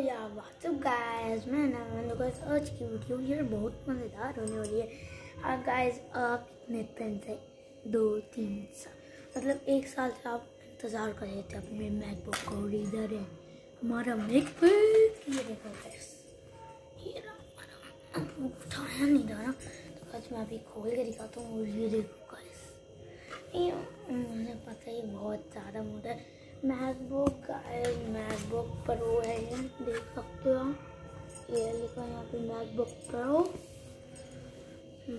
या WhatsApp guys मैं ना मैंने गाइस आज की वीडियो यार बहुत मज़ेदार होने वाली है। हाँ गाइस आप कितने पेन से, दो, तीन साल मतलब एक साल से आप इंतज़ार कर रहे थे अपने मैकबुक को इधर है, हमारा मैकबुक ये देखो गाइस ये उठाया नहीं था ना? तो आज मैं अभी खोल के दिखाता हूँ ये देखो गाइस ये मुझे पता ही बहुत ज़्यादा मोटा मैकबुक मैकबुक प्रो है ये देख सकते हो ये लिखा यहाँ पे मैकबुक प्रो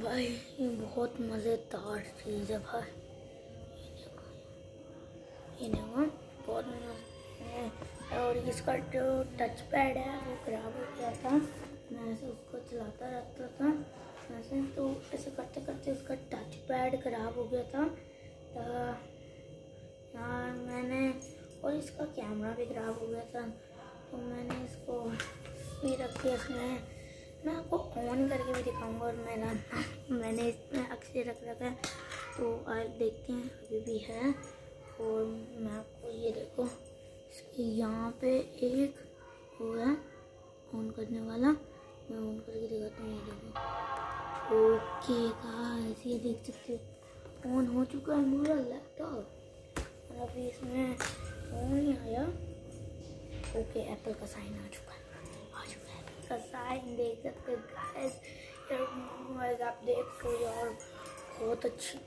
भाई, ये बहुत मज़ेदार चीज़ है भाई। बहुत मज़ा और इसका जो टच पैड है, वो खराब हो गया था। मैं ऐसे उसको चलाता रहता था। ऐसे तो ऐसे करते करते उसका टच पैड खराब हो गया था। तो हाँ मैंने और इसका कैमरा भी ख़राब हो गया था तो मैंने इसको भी रख दिया इसमें। मैं आपको ऑन करके भी दिखाऊँगा और मेरा मैंने इसमें अक्सर रख रखा है। तो आप देखते हैं, अभी भी है। और मैं आपको ये देखो यहाँ पे एक वो है ऑन करने वाला। मैं ऑन करके दिखाता हूँ, ये देखो। ओके गाइस ये देख सकते हो। ऑन हो चुका है मेरा लैपटॉप ओके एप्पल का साइन आ चुका है। आ चुका है एप्पल का साइन देख सकते गाइस आप देख सकते यार, बहुत अच्छी,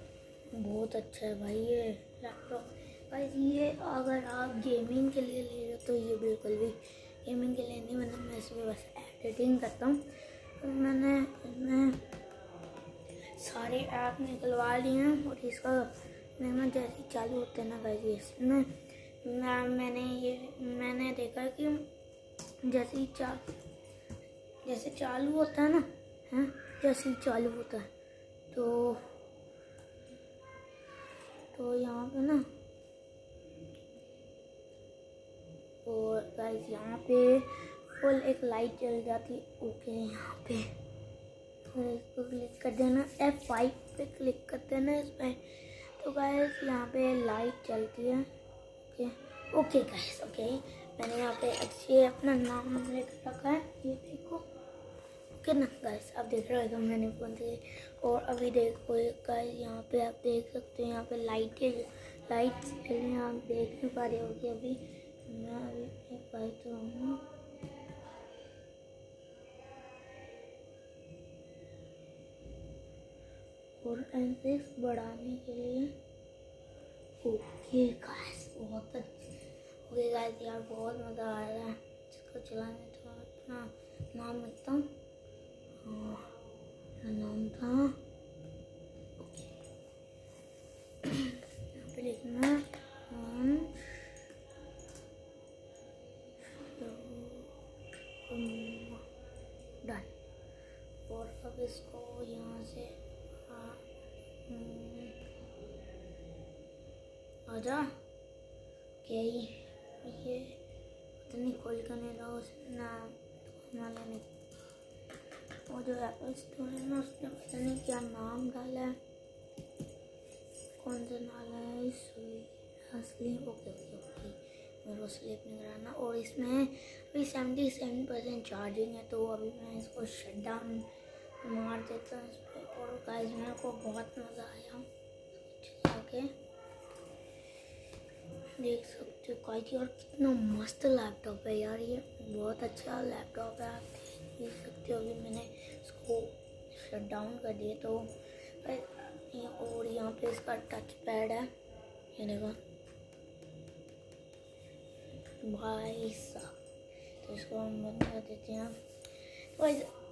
बहुत अच्छा है भाई ये लैपटॉप भाई, ये अगर आप गेमिंग के लिए ले रहे हो तो ये बिल्कुल भी गेमिंग के लिए नहीं मतलब मैं इसमें बस एडिटिंग करता हूँ। तो मैंने इसमें सारे ऐप निकलवा लिए हैं और इसका मेहमान जैसे चालू होते हैं ना गाइस इसमें मैं मैंने ये, मैंने देखा कि जैसे ही चा, जैसे चालू होता है ना, है, जैसे ही चालू होता है तो तो यहाँ पे ना, और गाइस यहाँ पे फुल एक लाइट जल जाती है। ओके यहाँ पे फिर इसको क्लिक कर देना एफ़ फाइव पे क्लिक कर देना इस पर तो गाइस यहाँ पे लाइट चलती है। ओके। Okay guys okay. मैंने यहाँ पे अच्छे अपना नाम लिख रखा है। ये देखो। ओके ना गाइस आप देख रहे हो मैंने कौन सी और अभी देखो गाइस यहाँ पे आप देख सकते हो, यहाँ पे लाइटें लाइट आप देख नहीं पा रहे होगी अभी। मैं अभी एक बाइक हूँ। और बढ़ाने के लिए। ओके गाइस बहुत अच्छे ओके गाइस यार, बहुत मज़ा आ रहा है इसको चलाने तो अपना नाम लिखता हूँ। नाम था, ओके। लिखना डन। और अब इसको यहाँ से आजा। क्या ये ये पता नहीं खोल कर नहीं रहा उसने वाला नहीं वो जो एप्पल स्टोर है ना, उसने पता नहीं क्या नाम डाला है। कौन सा डाला है? Sleep okay okay okay. मेरे को स्लीप नहीं कराना। और इसमें अभी सेवेंटी सेवन परसेंट चार्जिंग है तो अभी मैं इसको शट डाउन मार देता हूँ इस पर और गाइस मेरे को बहुत मज़ा आया। ओके देख सकते हो गाइस, यार कितना मस्त लैपटॉप है यार, ये बहुत अच्छा लैपटॉप है, आप देख सकते हो। अभी मैंने इसको शट डाउन कर दिया तो और यहाँ पे इसका टच पैड है, ये देखो। भाई साहब तो इसको हम बंद कर देते हैं। तो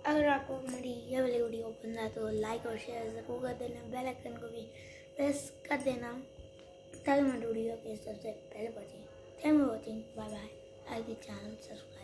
अगर आपको मेरी ये वाली वीडियो पसंद आए तो लाइक और शेयर ज़रूर कर देना बेल आइकन को भी प्रेस कर देना। ताकि मेरी वीडियो के सबसे पहले पहुँचे thank you watching bye bye I channel subscribe